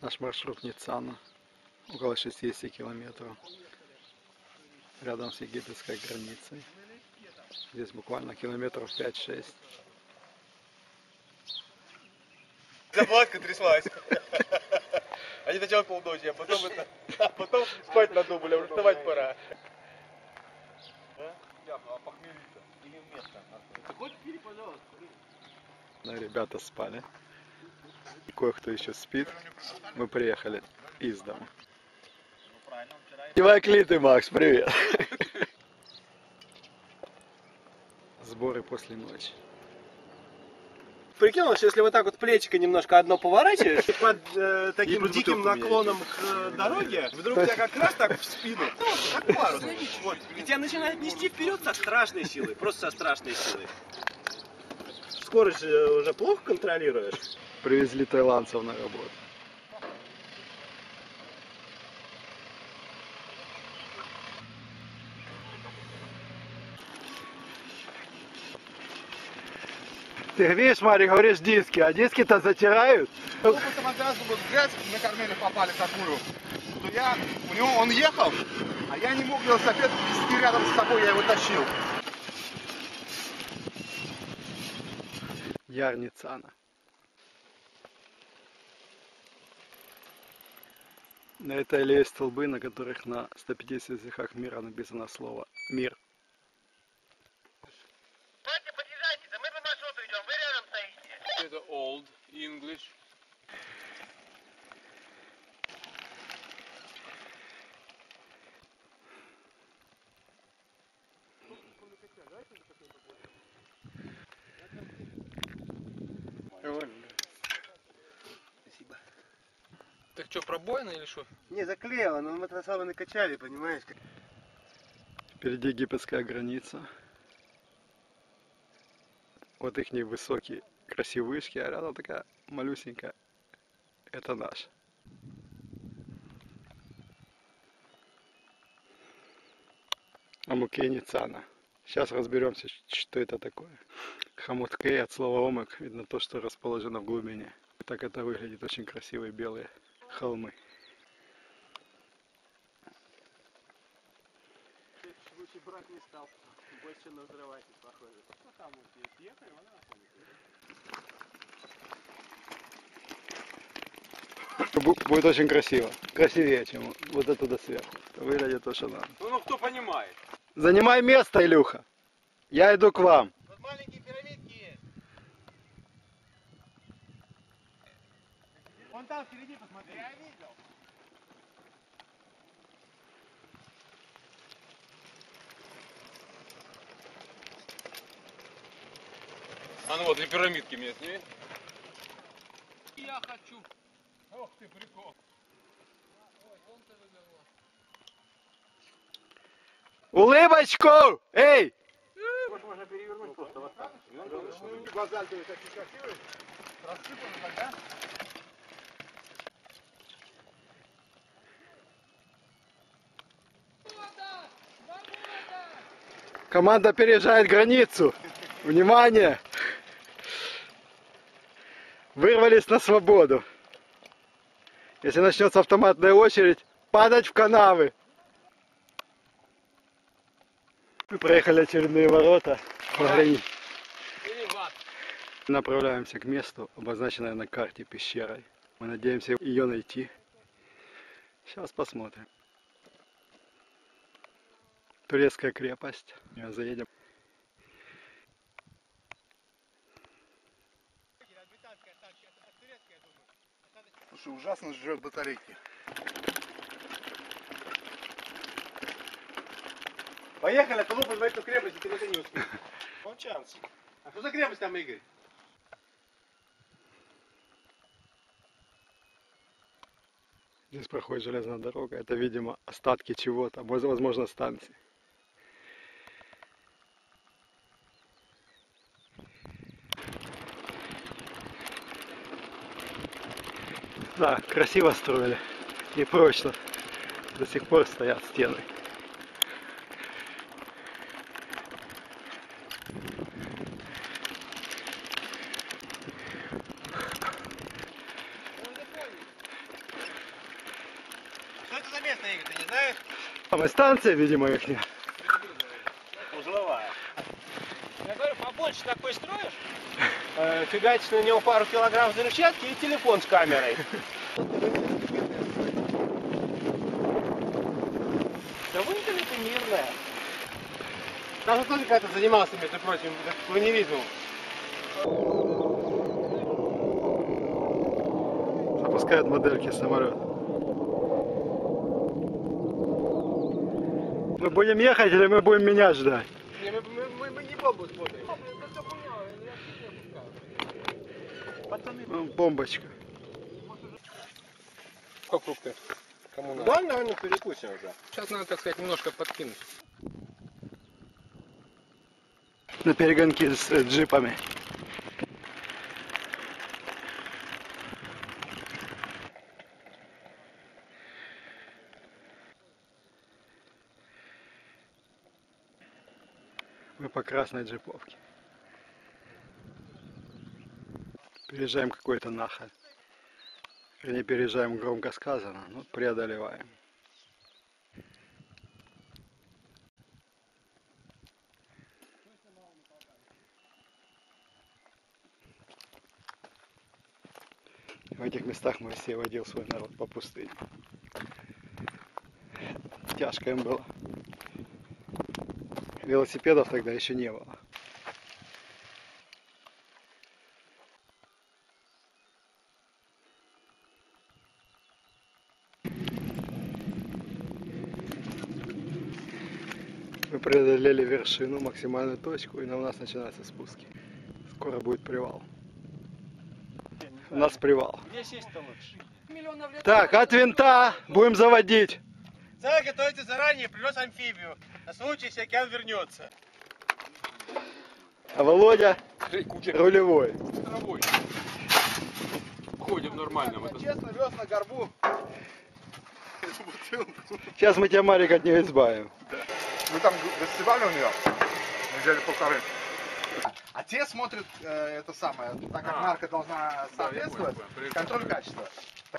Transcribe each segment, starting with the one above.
Наш маршрут Ниццана. Около 60 километров. Рядом с египетской границей. Здесь буквально километров 5-6. Заплатка тряслась. Они сначала полночи, а потом это... А потом спать надумали, уже вставать пора. Да, ребята спали. И кое-кто еще спит. Мы приехали из дома. Девай клиты, Макс, привет. Сборы после ночи. Прикинул, что если вот так вот плечико немножко одно поворачиваешь, под э, таким Ебать, диким наклоном к э, дороге, вдруг тебя как раз так в спину, ну, как парус. Вот. И тебя начинает нести вперед со страшной силой, просто со страшной силой. Скорость э, уже плохо контролируешь. Привезли таиландцев на работу. Ты видишь, Марик, говоришь диски, а диски-то затирают. Там однажды вот грязь на кормили попали такую, что я, у него он ехал, а я не мог велосипед вести рядом с собой, я его тащил. Яр Ниццана. На этой аллее столбы, на которых на 150 языках мира написано слово «мир». Давайте подъезжайте, да мы по маршруту идем, вы рядом стоите. Это old English. Так что, пробоина или что? Не, заклеило, но мы самое накачали, понимаешь? Впереди египетская граница. Вот их высокие красивые вышки, а рядом такая малюсенькая. Это наш. Амуке Ницана. Сейчас разберемся, что это такое. Хамуткей от слова омык. Видно то, что расположено в глубине. Так это выглядит. Очень красивые белые холмы. Лучше брать не стал, больше на взрыватель похоже. Ну там вот есть ехали, она Бу- Будет очень красиво. Красивее, чем вот оттуда сверху. Выглядит то, что надо. Ну, ну кто понимает. Занимай место, Илюха. Я иду к вам. Тут маленькие пирамидки есть. Вон там впереди посмотри. Я видел. А ну вот, для пирамидки меня сними. Я хочу. Ох ты, прикол. Улыбочку! Эй! Можно перевернуть просто вот так. Базальтовые такие красивые, рассыпаны тогда. Команда опережает границу. Внимание! Вырвались на свободу. Если начнется автоматная очередь, падать в канавы. Мы проехали очередные ворота. Пограни-. Направляемся к месту, обозначенное на карте пещерой. Мы надеемся ее найти. Сейчас посмотрим. Турецкая крепость. Сейчас Заедем. Слушай, ужасно жрет батарейки. Поехали, кому в эту крепость, и ты это не успеешь. Шанс. А что за крепость там, Игорь? Здесь проходит железная дорога. Это, видимо, остатки чего-то. воз- Возможно, станции. Да, красиво строили. И прочно. До сих пор стоят стены. это за место, Игорь, ты не знаешь? Самая станция, видимо, их. Узловая. Я говорю, побольше такой строишь, э, фигачишь на него пару килограмм взрывчатки и телефон с камерой. Да выглядит это мирная. Там же тоже когда-то занимался, между прочим, планеризмом. Запускают модельки самолет. Мы будем ехать или мы будем меня ждать? Не, мы, мы, мы, мы не бомбу смотрим. Пацаны. Ну, бомбочка. Сколько фрукты? Кому надо? Да, наверное, перекусим уже. Сейчас надо, так сказать, немножко подкинуть. На перегонки с э, джипами. Мы по красной джиповке. Переезжаем какой-то нахаль. Не переезжаем громко сказано, но преодолеваем. В этих местах Моисей водил свой народ по пустыне. Тяжко им было. Велосипедов тогда еще не было. Мы преодолели вершину, максимальную точку, и на у нас начинаются спуски. Скоро будет привал. У нас привал. Где сесть-то лучше? Так, от винта будем заводить. Давай готовьте заранее, привез амфибию. На случай, если океан вернется. А Володя рулевой. травой. Ходим нормально Честно, вез на горбу. Сейчас мы тебя, Марик, от него избавим. Мы там гостевали у нее недели полторы. А те смотрят э, это самое, так как А. марка должна соответствовать, понял, понял. контроль качества.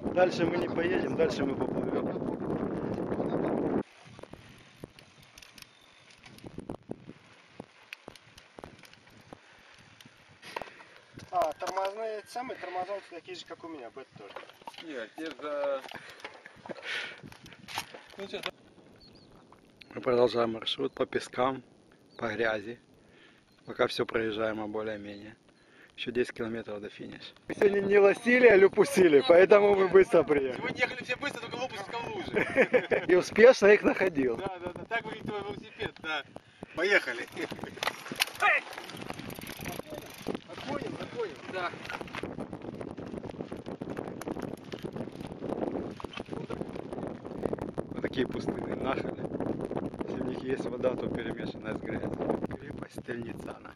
Дальше мы не поедем, дальше мы поплывем. А, тормозные самые тормоза такие же, как у меня, бет тоже. Нет, тебе за... Ну, сейчас, Мы продолжаем маршрут по пескам, по грязи. Пока все проезжаемо более-менее. Еще 10 километров до финиша. Мы сегодня не лосили, а люпусили, поэтому мы быстро приехали. Сегодня ехали все быстро, только лопасть в лужи. И успешно их находил. Да, да, да, так выглядит твой велосипед, да. Поехали. Отходим, отходим. да. Вот такие пустынные нахали. Есть вода, то перемешанная с грязью. Крепость Тельницана.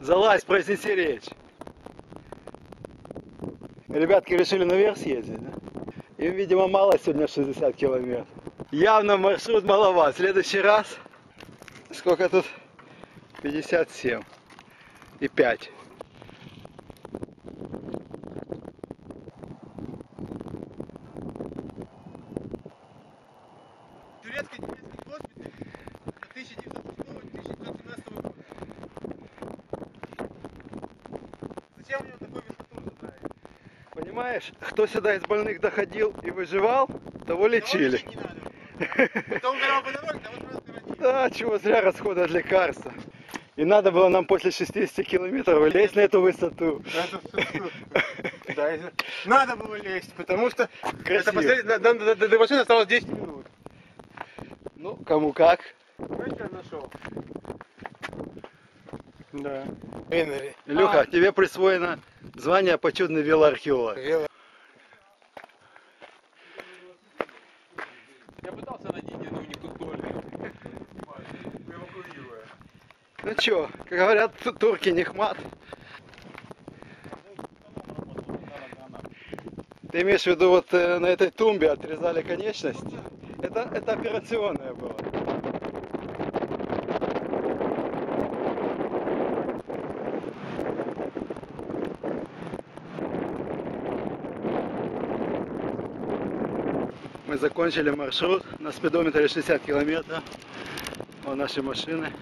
Залазь, произнеси речь. Ребятки решили наверх съездить, да? Им, видимо, мало сегодня 60 километров. Явно маршрут маловат. Следующий раз... Сколько тут? 57 и 5. Турецкий немецкий госпиталь 1917 года. Зачем мне такой высоту забрали? Понимаешь, кто сюда из больных доходил и выживал, того лечили. Того лечить не надо. Кто умирал по дороге, того просто родили. Да, чего зря расходы от лекарства. И надо было нам после 60 километров лезть на эту высоту. Это это- Надо было лезть, потому что это Красиво. последний- до, до- до- до машины осталось 10 минут. Кому как. Я нашел? Да. Эннери. Илюха, тебе присвоено звание почетный велоархеолог. Я пытался найти, но у них тут туалет. Эвакуируя. Ну чё, как говорят, ту- турки не хмат. Ты имеешь в виду, вот э, на этой тумбе отрезали конечности? Это, это операционное было. Мы закончили маршрут на спидометре 60 километров. у нашей машины.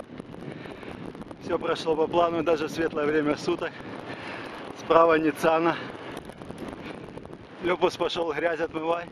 Все прошло по плану, даже светлое время суток. Справа Ницана. Любус пошел грязь отмывать.